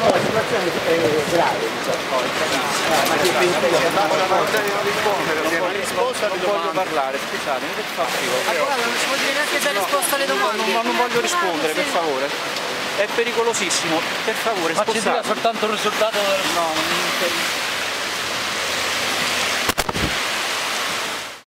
No, cioè, eh, la situazione è grave, diciamo. Ma che pensate? Non rispondere, perché non non voglio parlare, scusate, mi fa schifo. Allora non ci vuol dire neanche già risposta alle domande. Ma non voglio rispondere, per favore. È pericolosissimo, per favore, spostate. Ma ci soltanto il risultato. No, non